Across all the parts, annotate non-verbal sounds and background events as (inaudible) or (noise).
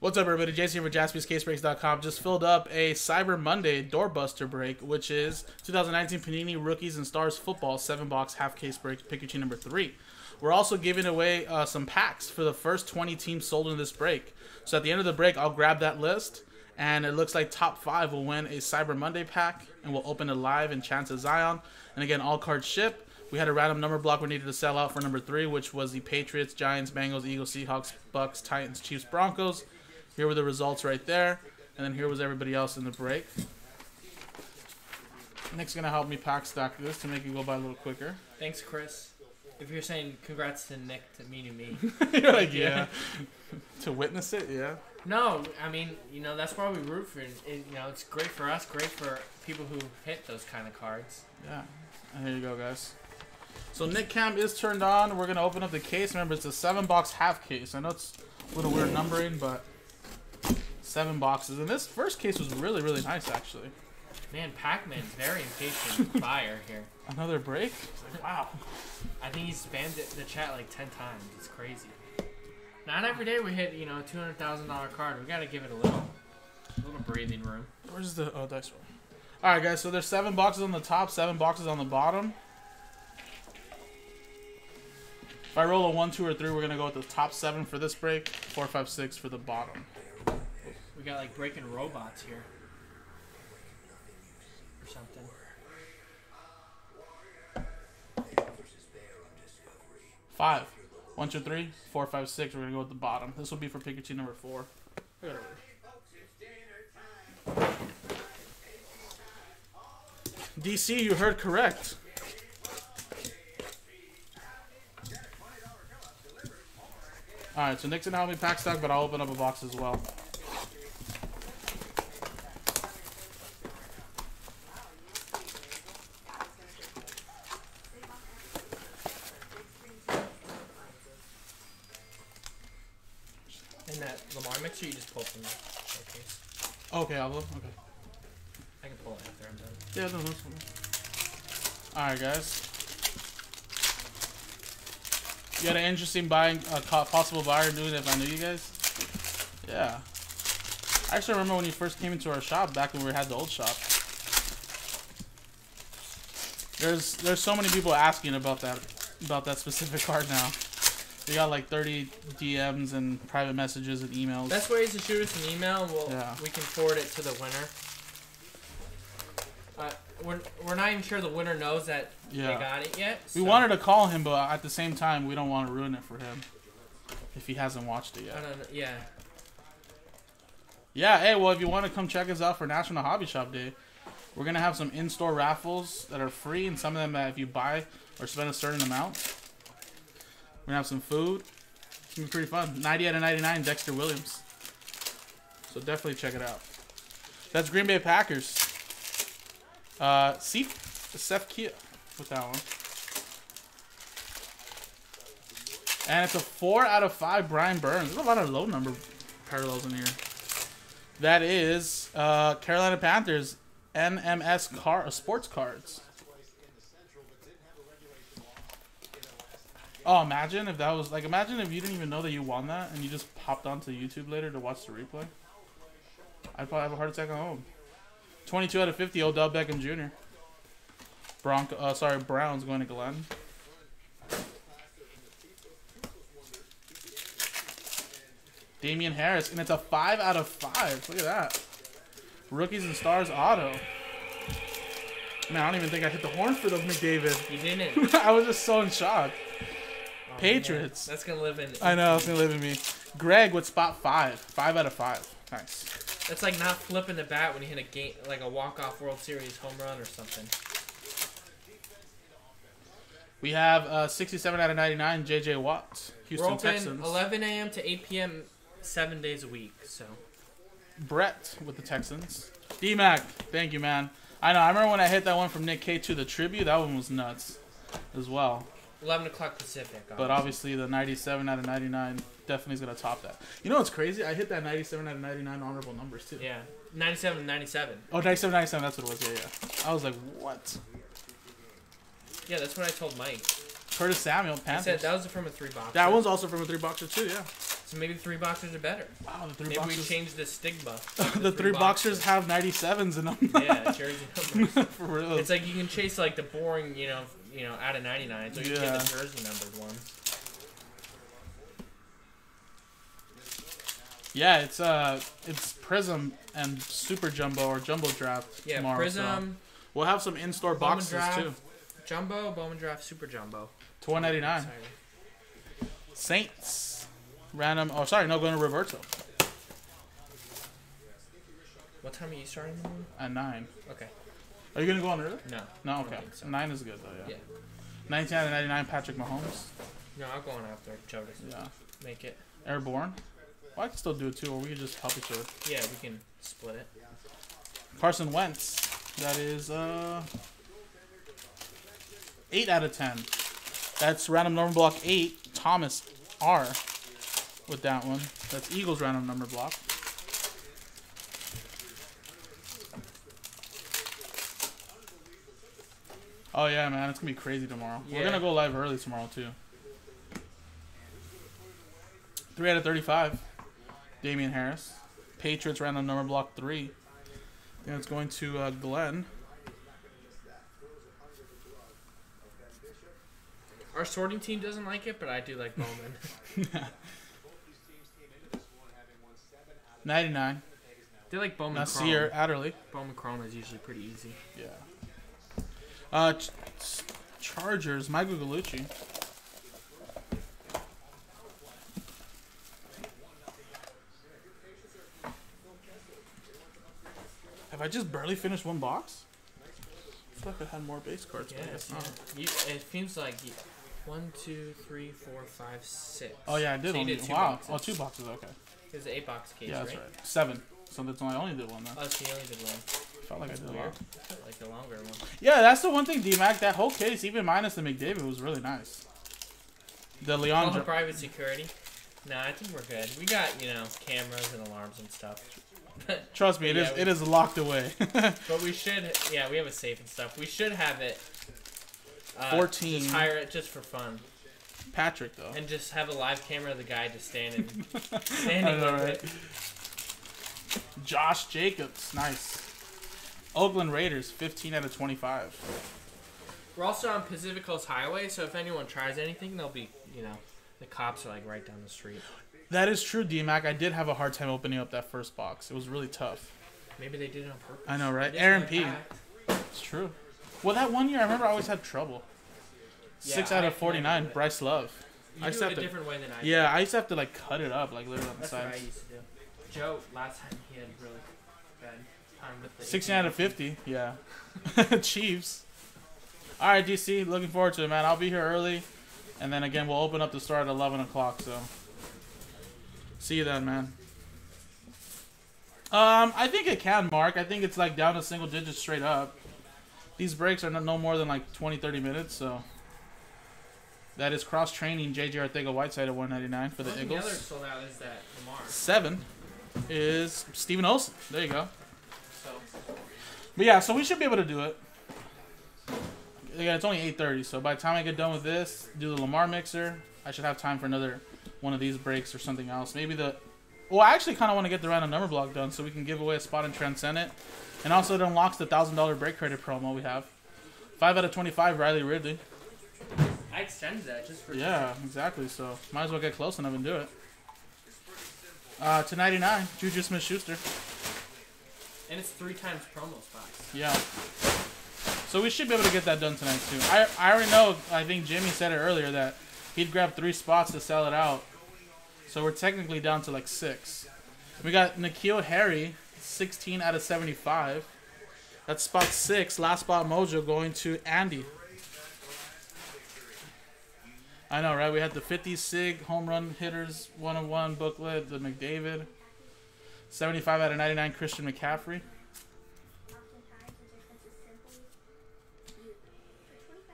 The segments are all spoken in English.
What's up, everybody? Jason here for JaspysCaseBreaks.com. Just filled up a Cyber Monday doorbuster break, which is 2019 Panini Rookies and Stars Football 7-box half case break, your number 3. We're also giving away uh, some packs for the first 20 teams sold in this break. So at the end of the break, I'll grab that list, and it looks like top 5 will win a Cyber Monday pack, and we'll open it live in Chance of Zion. And again, all cards ship. We had a random number block we needed to sell out for number 3, which was the Patriots, Giants, Bengals, Eagles, Seahawks, Bucks, Titans, Chiefs, Broncos. Here were the results right there. And then here was everybody else in the break. Nick's going to help me pack stack this to make it go by a little quicker. Thanks, Chris. If you're saying congrats to Nick to me to me. (laughs) You're like, yeah. to witness it, yeah. No, I mean, you know, that's why we root for it. it. You know, it's great for us, great for people who hit those kind of cards. Yeah. And here you go, guys. So Nick Cam is turned on. We're going to open up the case. Remember, it's a seven box half case. I know it's a little weird numbering, but seven boxes. And this first case was really, really nice, actually. Man, Pac-Man's very impatient buyer (laughs) here. Another break? Wow. I think he spammed it, the chat like 10 times. It's crazy. Not every day we hit, you know, a $200,000 card. We got to give it a little, a little breathing room. Where's the, oh, dice roll. All right, guys, so there's seven boxes on the top, seven boxes on the bottom. If I roll a one, two, or three, we're going to go with the top seven for this break, four, five, six for the bottom. We got like breaking robots here. Or something. Five. One, two, three, four, five, six. We're to go with the bottom. This will be for Pikachu number four. DC, you heard correct. Alright, so Nixon helped me pack stack, but I'll open up a box as well. And that Lamar, make sure you just pull from the showcase. I'll. Okay. I can pull it after I'm done. Yeah, no, that's fine. Alright, guys. You had an interesting buying, uh, possible buyer doing it if I knew you guys? Yeah. I actually remember when you first came into our shop back when we had the old shop. There's there's so many people asking about that about that specific (laughs) card now. We got like 30 DMs and private messages and emails. Best way is to shoot us an email. We'll, Yeah. We can forward it to the winner. Uh, we're, we're not even sure the winner knows that Yeah. they got it yet. We wanted to call him, but at the same time, we don't want to ruin it for him if he hasn't watched it I yet. don't know. Yeah. Yeah, hey, well, if you want to come check us out for National Hobby Shop Day, we're gonna have some in-store raffles that are free, and some of them, that if you buy or spend a certain amount, we're gonna have some food. It's gonna be pretty fun. 90 out of 99, Dexter Williams. So definitely check it out. That's Green Bay Packers. Uh, see, Seth Kia with that one. And it's a four out of five Brian Burns. There's a lot of low number parallels in here. That is uh, Carolina Panthers NMS car uh, sports cards. Oh, imagine if that was like imagine if you didn't even know that you won that and you just popped onto YouTube later to watch the replay. I'd probably have a heart attack at home. 22 out of 50 Odell Beckham Jr. Bronco uh, sorry, Browns going to Glenn. Damien Harris, and it's a five out of five. Look at that. Rookies and stars auto. Man, I don't even think I hit the horn for those McDavid. You didn't. (laughs) I was just so in shock. Patriots. man. That's gonna live in. I know, it's gonna live in me. Greg with spot five. Five out of five. Nice. That's like not flipping the bat when you hit a game like a walk-off World Series home run or something. We have uh, 67 out of 99, JJ Watt. Houston We're open Texans. 11 a.m. to 8 p.m. seven days a week. So Brett with the Texans. D Mac, thank you, man. I know. I remember when I hit that one from Nick K to the tribute. That one was nuts, as well. 11 o'clock Pacific. But obviously, the 97 out of 99 definitely is gonna top that. You know what's crazy? I hit that 97 out of 99 honorable numbers too. yeah, 97, 97. Oh, 97, 97. That's what it was. Yeah, yeah. I was like, what? Yeah, that's what I told Mike. Curtis Samuel, I Panthers. said that was from a three boxer. that one's also from a three boxer too. Yeah. So maybe three boxers are better. Wow, the three Maybe we change the stigma. (laughs) the three boxers have 97s in them. yeah, jersey (laughs) numbers. For real. It's like you can chase like the boring, you know, you know, out of 99, so you Yeah. get the jersey numbered one. yeah, it's uh, it's Prism and Super Jumbo or Jumbo Draft Yeah, tomorrow. so Prism, We'll have some in-store Bowman boxes Draft, too. Jumbo, Bowman Draft, Super Jumbo. To 199. Saints. Random. Oh, sorry. No, going to Roberto What time are you starting at nine. Okay. Are you gonna go on early? No. No. Okay. so. Nine is good though. Yeah. Yeah. 19 out of 99. Patrick Mahomes. No, I'll go on after Joe doesn't Yeah. make it. Airborne. Well, I can still do it too, or we can just help each other. Yeah, we can split it. Carson Wentz. That is uh eight out of ten. That's random number block eight. Thomas R. With that one. That's Eagles random number block. Oh yeah, man, it's gonna be crazy tomorrow. We're gonna go live early tomorrow too. Three out of thirty-five. Damien Harris. Patriots random number block three. And it's going to uh, Glenn. Our sorting team doesn't like it, but I do like Bowman. (laughs) (laughs) 99. they like Bowman Nasir Chrome. Adderley. Bowman Chrome is usually pretty easy. Yeah. Uh, Ch- Ch- Chargers, Michael Galucci. Have I just barely finished one box? I feel like I had more base cards. but I guess yeah. not. You, it seems like you, one, two, three, four, five, six. Oh yeah, I did So only. did two wow. boxes. Oh, two boxes. Okay. It was an eight box case, yeah, that's right? right. Seven. So that's why I only did one then. Oh, so you only did one. Felt like I did a lot. Felt like the longer one. Yeah, that's the one thing, D-Mac. That whole case, even minus the McDavid, was really nice. The Leon. Oh, Jo- private security. Nah, I think we're good. We got you know cameras and alarms and stuff. (laughs) Trust me, it is Yeah, we- it is locked away. (laughs) But we should, yeah, we have a safe and stuff. We should have it. Uh, 14. Just hire it just for fun, Patrick though. and just have a live camera of the guy just standing, (laughs) standing know, with right? it. Josh Jacobs, nice. Oakland Raiders, 15 out of 25. We're also on Pacific Coast Highway, so if anyone tries anything, they'll be, you know, the cops are like right down the street. That is true, D-Mac. I did have a hard time opening up that first box. It was really tough. Maybe they did it on purpose. I know, right? Aaron P. It's true. Well, that one year, I remember I always had trouble. Yeah, Six out I of 49, I did it. Bryce Love. You I do it a to- different way than I do. Yeah, I used to have to like cut it up, like literally on the That's what I used to do. Joe, last time he had really bad time with the 16 out of 50, yeah. (laughs) Chiefs. All right, DC, looking forward to it, man. I'll be here early. And then again, we'll open up the store at 11 o'clock, so. See you then, man. Um, I think it can, Mark. I think it's like down to single digits straight up. These breaks are no- no more than like 20, 30 minutes, so. That is cross training JJ Arcega Whiteside at 199 for the Only other Eagles. sold out is that Lamar. Seven is Steven Olson. There you go. But yeah, so we should be able to do it. Again, it's only 8:30, so by the time I get done with this, do the Lamar mixer, I should have time for another one of these breaks or something else. Maybe the well, I actually kind of want to get the random number block done so we can give away a spot in Transcendent, and also it unlocks the thousand dollar break credit promo we have. Five out of 25, Riley Ridley. I extended that just for Yeah, exactly. So might as well get close enough and do it. Uh, to 99, Juju Smith-Schuster. And it's three times promo spots. Yeah. So we should be able to get that done tonight too. I I already know. I think Jimmy said it earlier that he'd grab three spots to sell it out. So we're technically down to like six. We got N'Keal Harry, 16 out of 75. That's spot six. Last spot mojo going to Andy. I know, right? We had the 50 sig home run hitters one on one booklet, the McDavid. 75 out of 99 Christian McCaffrey.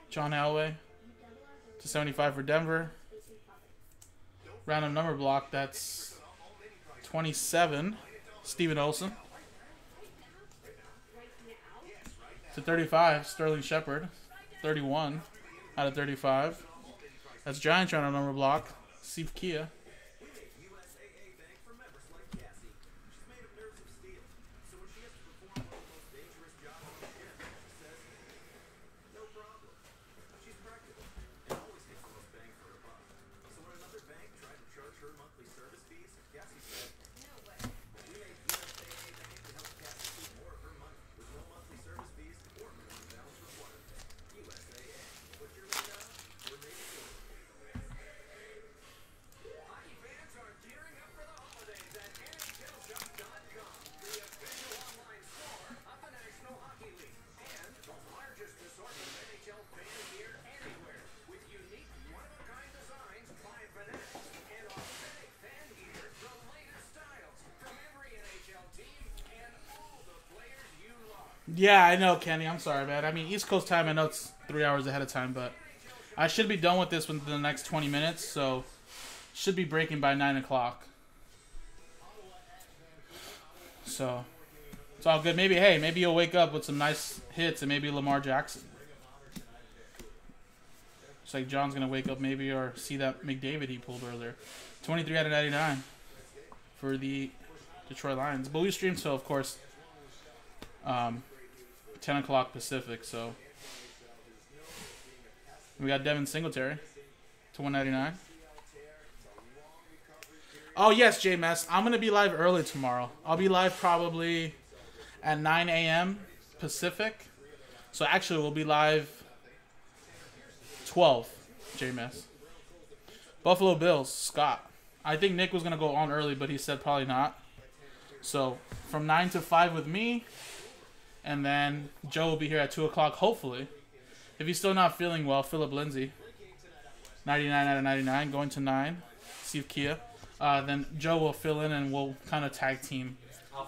John Elway to 75 for Denver. Random number block, that's 27. Steven Olson. To 35, Sterling Shepard. 31 out of 35. That's Giants random number block. Steve Kia. Yeah, I know, Kenny. I'm sorry, man. I mean, East Coast time. I know it's three hours ahead of time, but I should be done with this within the next 20 minutes. So should be breaking by nine o'clock. So it's all good. Maybe hey, maybe you'll wake up with some nice hits and maybe Lamar Jackson. It's like John's gonna wake up maybe or see that McDavid he pulled earlier. 23 out of 99 for the Detroit Lions. But we stream so of course um, 10 o'clock Pacific. So we got Devin Singletary to 199. Oh yes, JMS. I'm gonna be live early tomorrow. I'll be live probably at 9 a.m. Pacific. So actually, we'll be live 12 JMS. Buffalo Bills, Scott. I think Nick was gonna go on early, but he said probably not. So from nine to five with me, and then Joe will be here at two o'clock. Hopefully, if he's still not feeling well, Philip Lindsay. 99 out of 99, going to nine. Steve Kia. Uh, then Joe will fill in and we'll kind of tag team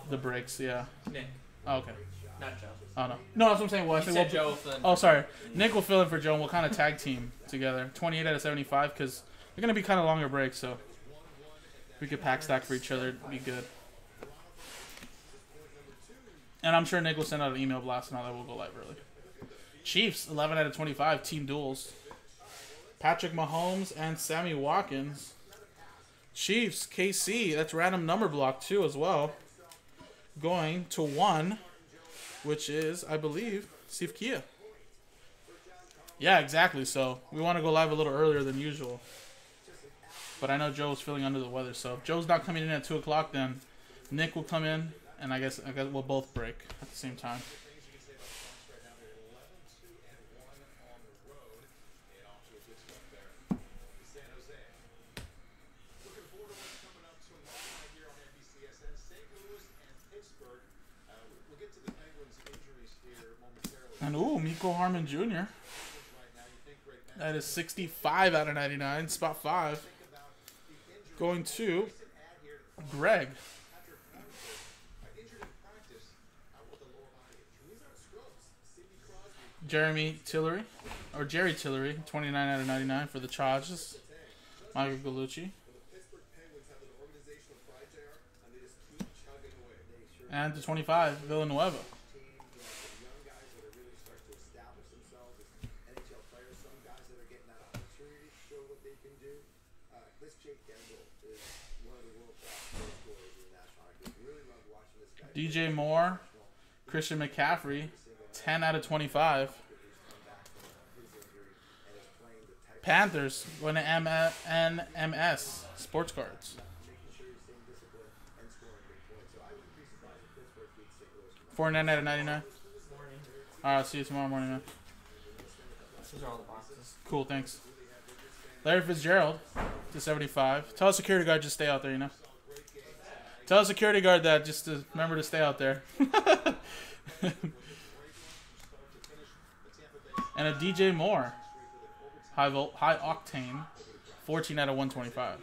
the breaks. Yeah. Nick, Oh, okay. not Joe. Oh no. No, that's what I'm saying. Well, I said said we'll, Joe. Oh, sorry. Nick will fill in for Joe. and We'll kind of tag team together. 28 out of 75 because they're gonna be kind of longer breaks, so we could pack stack for each other. It'd be good. And I'm sure Nick will send out an email blast and all that. We'll go live early. Chiefs 11 out of 25 team duels. Patrick Mahomes and Sammy Watkins. Chiefs KC. That's random number block too as well. Going to one, which is I believe Steve Kia. Yeah, exactly. So we want to go live a little earlier than usual. But I know Joe's feeling under the weather, so if Joe's not coming in at two o'clock, then Nick will come in, and I guess I guess we'll both break at the same time. And ooh, Mecole Hardman Jr. That is 65 out of 99, spot five. Going to Greg. Jeremy Tillery, or Jerry Tillery, 29 out of 99 for the Chargers. Michael Galucci. And to 25, Villanueva. DJ Moore, Christian McCaffrey, 10 out of 25. Panthers going to M- NMS Sports Cards. Four nine out of ninety nine. All right, I'll see you tomorrow morning, man. Those are all the boxes. Cool, thanks. Larry Fitzgerald to seventy five. Tell a security guard just stay out there, you know. Tell a security guard that just to remember to stay out there. (laughs) and a DJ Moore, high volt, high octane, fourteen out of one twenty five.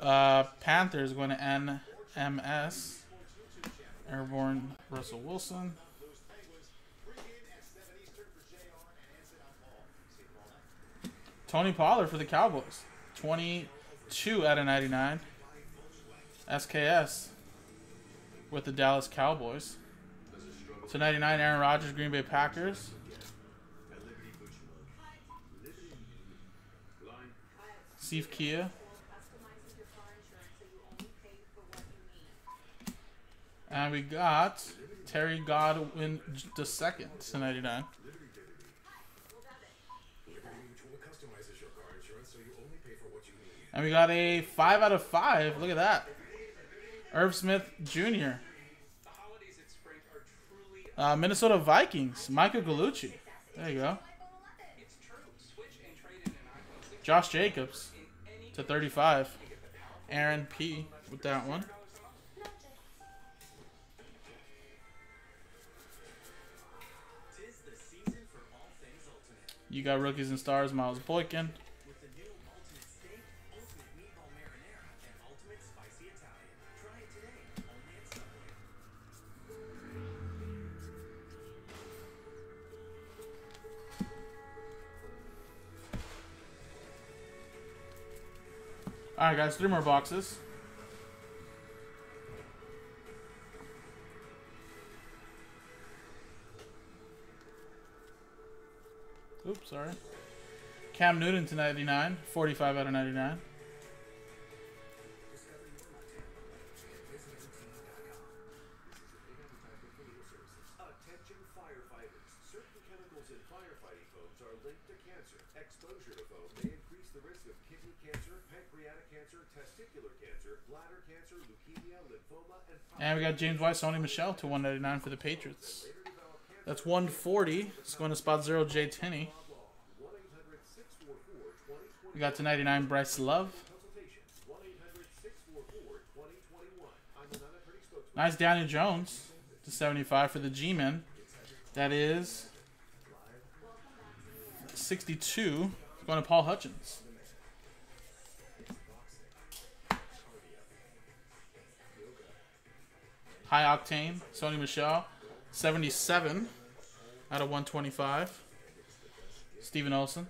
Uh, Panthers going to NMS. Airborne Russell Wilson. Tony Pollard for the Cowboys. 22 out of 99. SKS with the Dallas Cowboys. To 99, Aaron Rodgers, Green Bay Packers. Steve Kia. And we got Terry Godwin the second to 99. And we got a 5 out of 5. Look at that. Irv Smith Jr. Uh, Minnesota Vikings. Michael Galucci. There you go. Josh Jacobs to 35. Aaron P. with that one. You got rookies and stars, Miles Boykin. All right, guys, three more boxes. Oops, sorry. Cam Newton to 99, 45 out of 99. And we got James White, Sony Michel to 199 for the Patriots. That's 140. It's going to spot zero Jay Tinney. 1 800 644 2020. We got to 99 Bryce Love. Consultation 1 800 644 2021. I'm the non attorney spokesman. Nice Daniel Jones to 75 for the G-Men. That is 62. Going to Paul Hutchins. High Octane, Sony Michel. 77 out of 125. Steven Olson.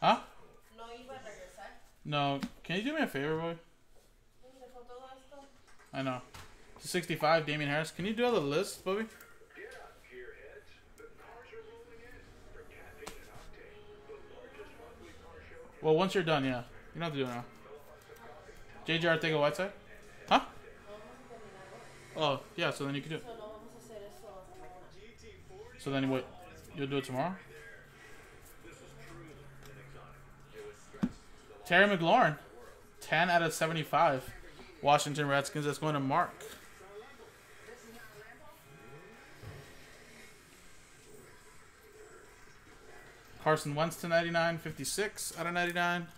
Huh? No. Can you do me a favor, boy? I know. 65, Damien Harris. Can you do the list, Bobby? Well, once you're done, yeah. You don't have to do it now. JJ Arcega Whiteside? Huh? Oh, yeah, so then you can do it. So then what? You'll do it tomorrow? Terry McLaurin. 10 out of 75. Washington Redskins. That's going to Mark. Carson Wentz to 99. 56 out of 99.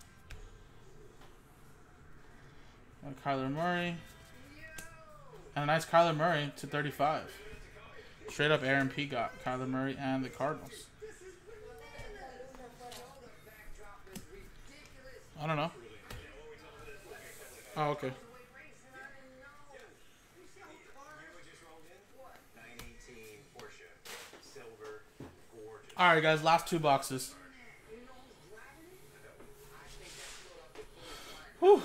Kyler Murray. And a nice Kyler Murray to 35. Straight up Aaron P got Kyler Murray and the Cardinals. I don't know. Oh, okay. 918 Porsche. Silver. Gorgeous. All right, guys. Last two boxes. Whew.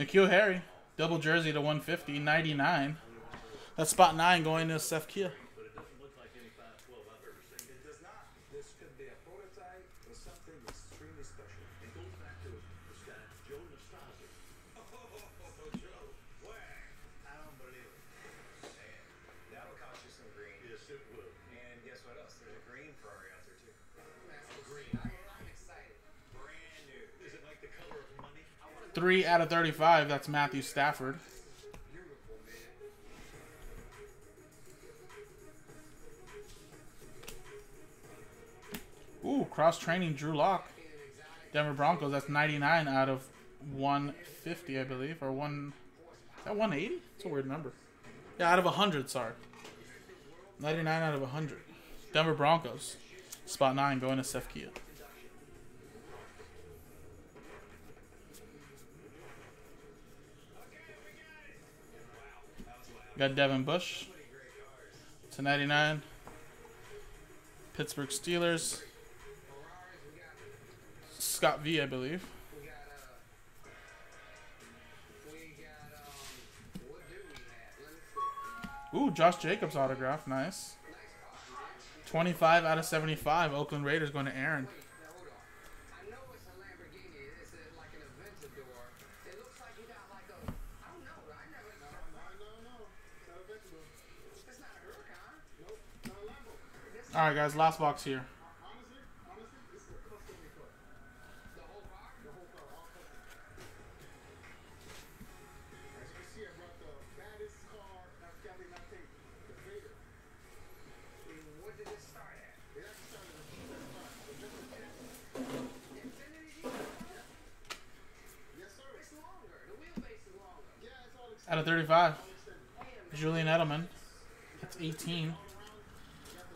N'Keal Harry. Double jersey to 150. 99. That's spot 9 going to Seth Kia. 33 out of 35. That's Matthew Stafford. Ooh, cross training Drew Lock, Denver Broncos, that's 99 out of 150, I believe. Or one. that 180? It's a weird number. Yeah, out of 100, sorry. 99 out of 100. Denver Broncos. Spot 9 going to Sefkia. Got Devin Bush to 99. Pittsburgh Steelers. Scott V, I believe. Ooh, Josh Jacobs autograph. Nice. 25 out of 75. Oakland Raiders going to Aaron. Wheelbase guys, last box here. Out of 35. Julian Edelman. That's 18.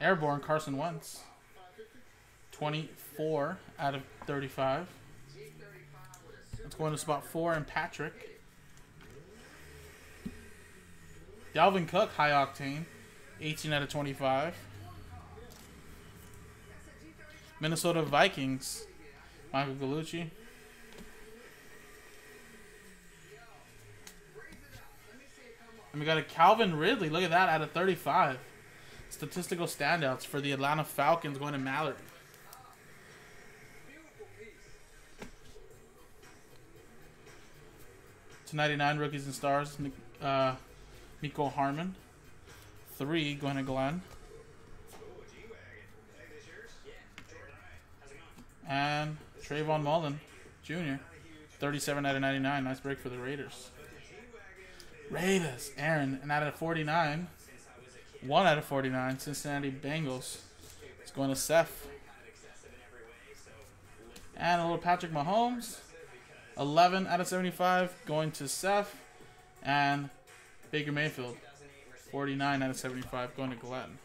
Airborne Carson Wentz. 24 out of 35. Let's go spot four and Patrick. Dalvin Cook, high octane. 18 out of 25. Minnesota Vikings. Michael Gallucci. And we got a Calvin Ridley. Look at that out of 35. Statistical standouts for the Atlanta Falcons going to Mallory. To 99 rookies and stars. Uh, Mecole Hardman. Three going to Glenn. And Trayvon Mullen Jr. 37 out of 99. Nice break for the Raiders. Raiders. Aaron. And out of 49. One out of 49. Cincinnati Bengals. It's going to Seth. And a little Patrick Mahomes. 11 out of 75 going to Seth. And Baker Mayfield. 49 out of 75 going to Glenn.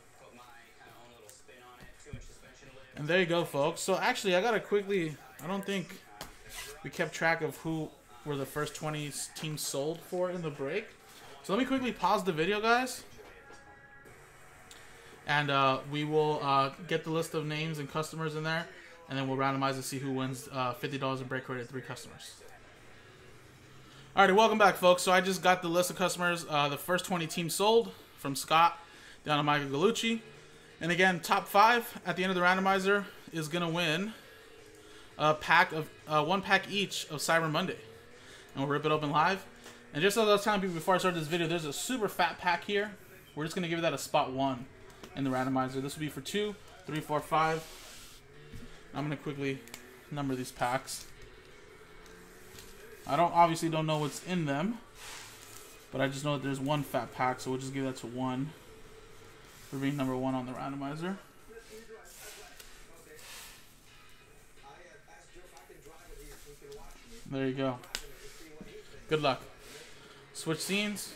And there you go, folks. So actually, I gotta quickly. I don't think we kept track of who were the first 20 teams sold for in the break. So let me quickly pause the video, guys. And uh, we will uh, get the list of names and customers in there, and then we'll randomize to see who wins uh, $50 in break credit three customers. Alrighty, welcome back, folks. So I just got the list of customers. Uh, the first 20 teams sold from Scott down to Michael Gallucci. And again, top five at the end of the randomizer is going to win a pack of uh, one pack each of Cyber Monday. And we'll rip it open live. And just as I was telling people before I started this video, there's a super fat pack here. We're just going to give that a spot one in the randomizer. This will be for two, three, four, five. I'm to quickly number these packs. I don't obviously don't know what's in them, but I just know that there's one fat pack, so we'll just give that to one for being number one on the randomizer. There you go. Good luck. Switch scenes.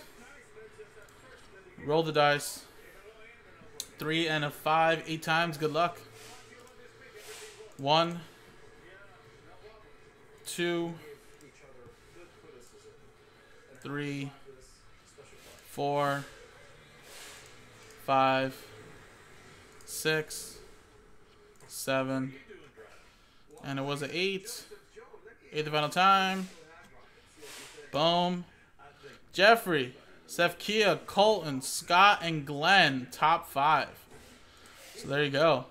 Roll the dice. Three and a five, eight times. Good luck. One, two, three, four, five, six, seven, and it was an eight. Eight the final time. Boom. Jeffrey, Seth Kia, Colton, Scott, and Glenn, top five. So there you go.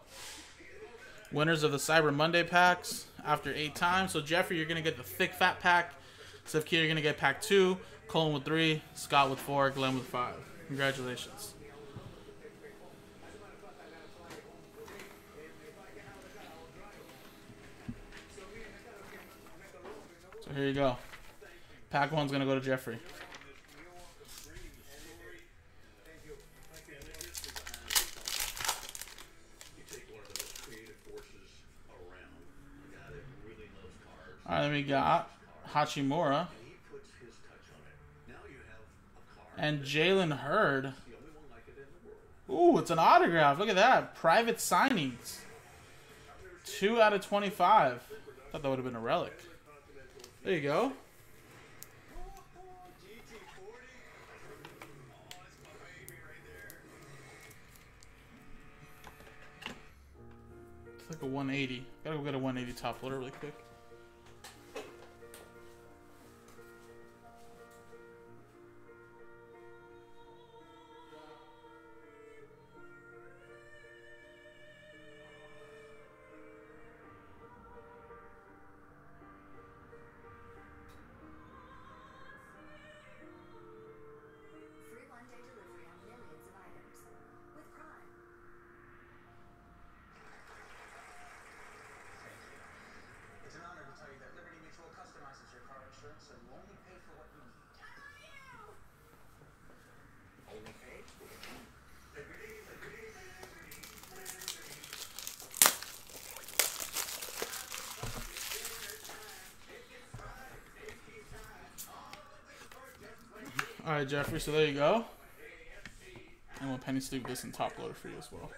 Winners of the Cyber Monday packs after eight times. So Jeffrey, you're gonna get the thick fat pack. Seth Kia, you're gonna get pack two. Colton with three. Scott with four. Glenn with five. Congratulations. So here you go. Pack one's gonna go to Jeffrey. You take one of the most creative forces around, a guy that really knows cards, All right, then we got Hachimura and and Jalen Hurd. Ooh, it's an autograph. Look at that. Private signings. Two out of 25. Thought that would have been a relic. There you go. It's like a 180. Gotta go get a 180 top loader really quick. Right, Jeffrey. So there you go. And we'll penny sleeve this and top loader for you as well.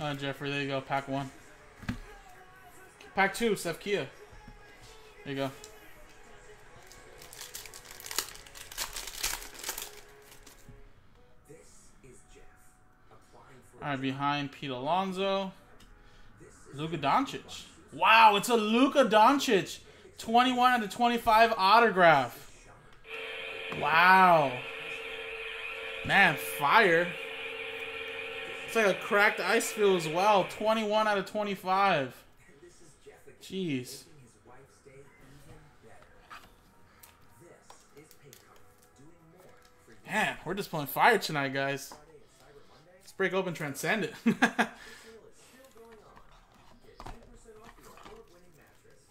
Uh, Jeffrey, there you go. Pack one. Pack two, Steph Kia. There you go. All right, behind Pete Alonso, Luka Doncic. Wow, it's a Luka Doncic, 21 out of 25 autograph. Wow, man, fire. It's like a cracked ice field as well. 21 out of 25. This is Jeff again, Jeez. Man, we're just playing fire tonight, guys. Let's break open Transcend it. sale is (laughs) still going on. Get 10% off your award-winning mattress.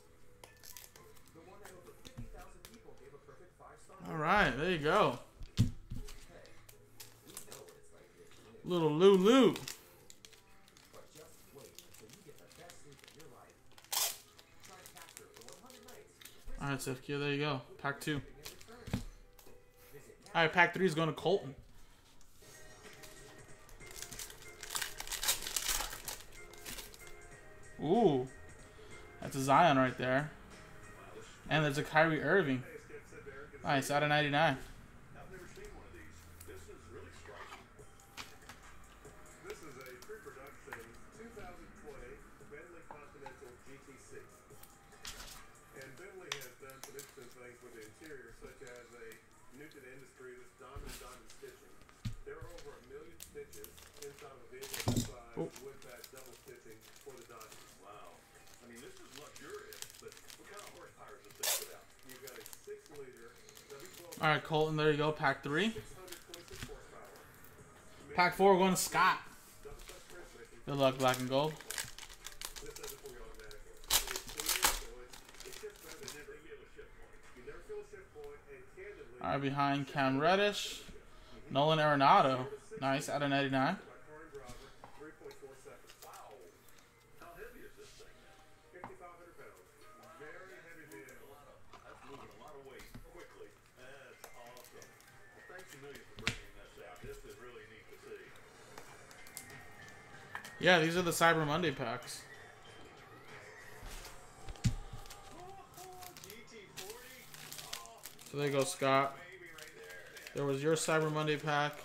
The one that over 50,000 people gave a perfect five-star All right, there you go. Little Lulu. But just wait until you get the best sleep of your life. Try Casper for 100 nights. All right, Steph Kia, there you go. Pack two. All right, pack three is going to Colton. Ooh, that's a Zion right there. And there's a Kyrie Irving. Nice, out of 99. I've never seen one of these. This is really striking. This is a pre-production 2020 Bentley Continental GT6. And Bentley has done some interesting things the interior, such as a new to the industry, this diamond diamond stitching. There are over a million stitches inside of a vehicle this size oh. with that double stitching for the diamonds. Wow. I mean, this is luxurious, but what kind of horsepower does this put out? You've got a six-liter W12 All right, Colton, there you go. Pack three. Pack four, we're going to Scott. Double clutch transmission. Good luck, black and gold. This does it for you automatically. It's clear, so it's, it's just better than never feel a shift point. You never feel a shift point, and candidly, All right, behind Cam Reddish. Nolan Arenado. Nice, out of 99. my current driver, 3.4 seconds. Wow. How heavy is this thing now? 5,500 pounds. Very heavy vehicle. That's moving a lot of weight quickly. That's awesome. Well, thanks a million for bringing this out. This is really neat to see. Yeah, these are the Cyber Monday packs. GT40. So there you go, Scott. There. Was your Cyber Monday pack.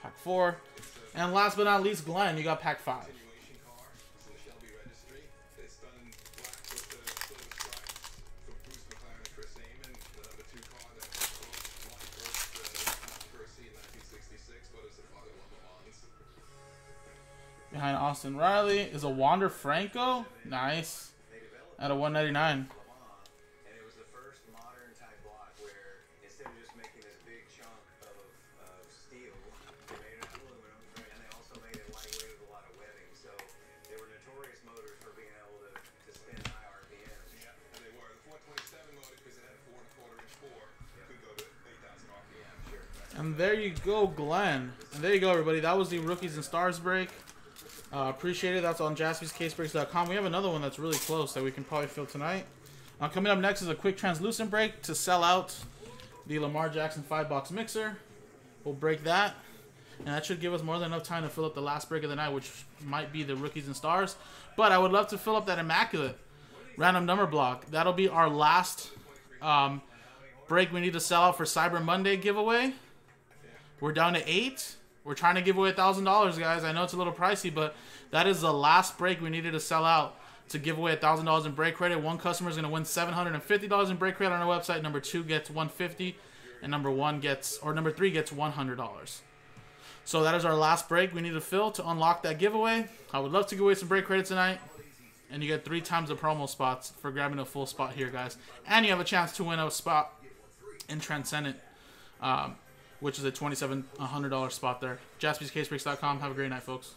Pack four. And last but not least, Glenn, you got pack five. continuation car. It's in the Shelby registry. It's done in black with the silver stripes for Bruce McLaren and Chris Amon. The number two car that won first uh, controversy in 1966, but it's the father of Le Mans. Behind Austin Riley is a Wander Franco. Nice. Out of aluminum, and they also made it lightweight with a lot of webbing. So they were notorious motors for being able to, to spin high and they were. The 427 motor, because it had a four and a quarter inch bore, could go to 8,000 RPM. Sure. And there you go, Glenn. And there you go, everybody. That was the Rookies and Stars break. Uh, appreciate it. That's on jaspyscasebreaks.com. We have another one that's really close that we can probably fill tonight. Uh, coming up next is a quick translucent break to sell out the Lamar Jackson 5-box mixer. We'll break that. And that should give us more than enough time to fill up the last break of the night, which might be the Rookies and Stars. But I would love to fill up that Immaculate random number block. That'll be our last um, break we need to sell out for Cyber Monday giveaway. We're down to eight. We're trying to give away a thousand dollars, guys. I know it's a little pricey, but that is the last break we needed to sell out to give away a thousand dollars in break credit. One customer is going to win seven hundred and fifty dollars in break credit on our website. Number two gets one fifty, and number one gets or number three gets one hundred dollars. So that is our last break we need to fill to unlock that giveaway. I would love to give away some break credit tonight. And you get three times the promo spots for grabbing a full spot here, guys. And you have a chance to win a spot in Transcendent, um, which is a $2,700 spot there. JaspysCaseBreaks.com. Have a great night, folks.